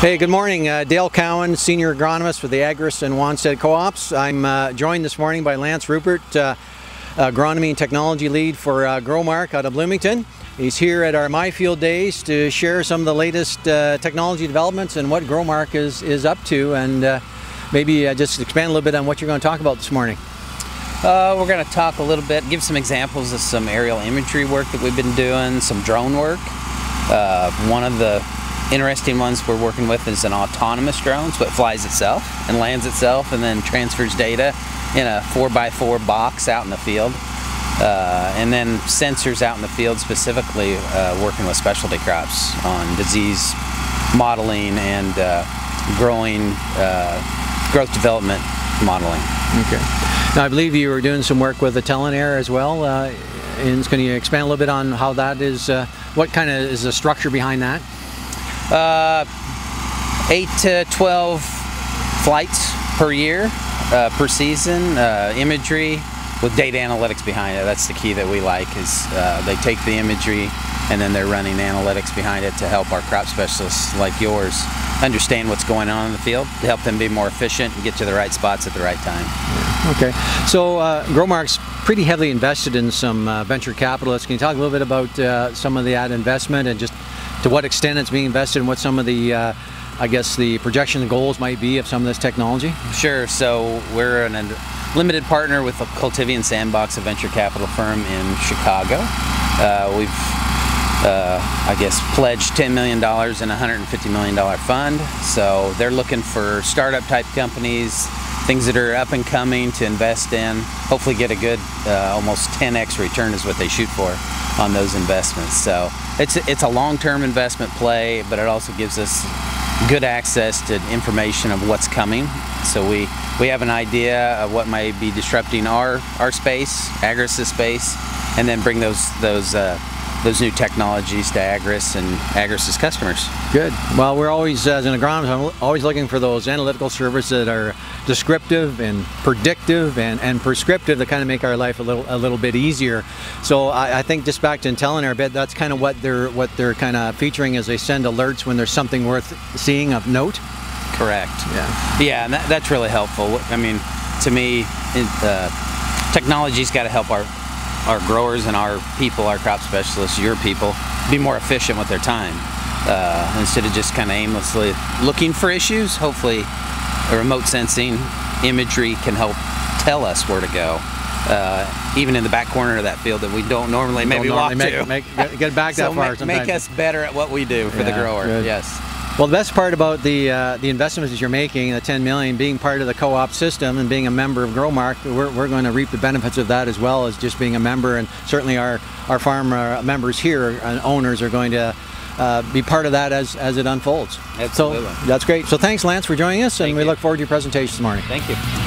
Hey, good morning. Uh, Dale Cowan, Senior Agronomist for the Agris and Wanstead Co-ops. I'm uh, joined this morning by Lance Rupert, uh, Agronomy and Technology Lead for uh, Growmark out of Bloomington. He's here at our MiField Days to share some of the latest uh, technology developments and what Growmark is, is up to and uh, maybe uh, just expand a little bit on what you're going to talk about this morning. we're going to talk a little bit, give some examples of some aerial imagery work that we've been doing, some drone work. one of the interesting ones we're working with is an autonomous drone, so it flies itself and lands itself and then transfers data in a 4x4 box out in the field. Uh, and then sensors out in the field specifically uh, working with specialty crops on disease modeling and uh, growing uh, growth development modeling. Okay. Now I believe you were doing some work with the Telenair as well. Uh, and can you expand a little bit on how that is, uh, what kind of is the structure behind that? Uh, 8 to 12 flights per year, uh, per season, uh, imagery with data analytics behind it. That's the key that we like is uh, they take the imagery and then they're running analytics behind it to help our crop specialists like yours understand what's going on in the field to help them be more efficient and get to the right spots at the right time. Okay, so uh, Growmark's pretty heavily invested in some uh, venture capitalists. Can you talk a little bit about uh, some of the ad investment and just to what extent it's being invested and what some of the uh, I guess the projection goals might be of some of this technology? Sure. So we're an, limited partner with Cultivian Sandbox, a venture capital firm in Chicago. Uh, we've, uh, I guess, pledged $10 million in a $150 million fund. So they're looking for startup type companies, things that are up and coming to invest in. Hopefully, get a good, uh, almost 10x return is what they shoot for on those investments. So it's it's a long-term investment play, but it also gives us good access to information of what's coming. So we we have an idea of what might be disrupting our our space, Agris' space, and then bring those those uh, those new technologies to Agris and Agris' customers. Good. Well, we're always, as an agronomist, I'm always looking for those analytical services that are descriptive and predictive and, and prescriptive that kind of make our life a little a little bit easier. So I, I think just back to IntelinAir a bit, that's kind of what they're what they're kind of featuring as they send alerts when there's something worth seeing of note. Correct. Yeah. Yeah, and that, that's really helpful. I mean, to me, it, uh, technology's got to help our our growers and our people, our crop specialists, your people, be more efficient with their time. Uh, instead of just kind of aimlessly looking for issues, hopefully remote sensing imagery can help tell us where to go. Uh, even in the back corner of that field that we don't normally maybe don't walk normally to. Make, make, get back that so far make, sometimes. make us better at what we do for yeah, the grower. Good. Yes. Well, the best part about the uh, the investments that you're making, the 10 million, being part of the co-op system and being a member of Growmark, we're, we're going to reap the benefits of that as well as just being a member. And certainly our our farm uh, members here and owners are going to uh, be part of that as as it unfolds. Absolutely. So that's great. So thanks, Lance, for joining us, and Thank we you. look forward to your presentation this morning. Thank you.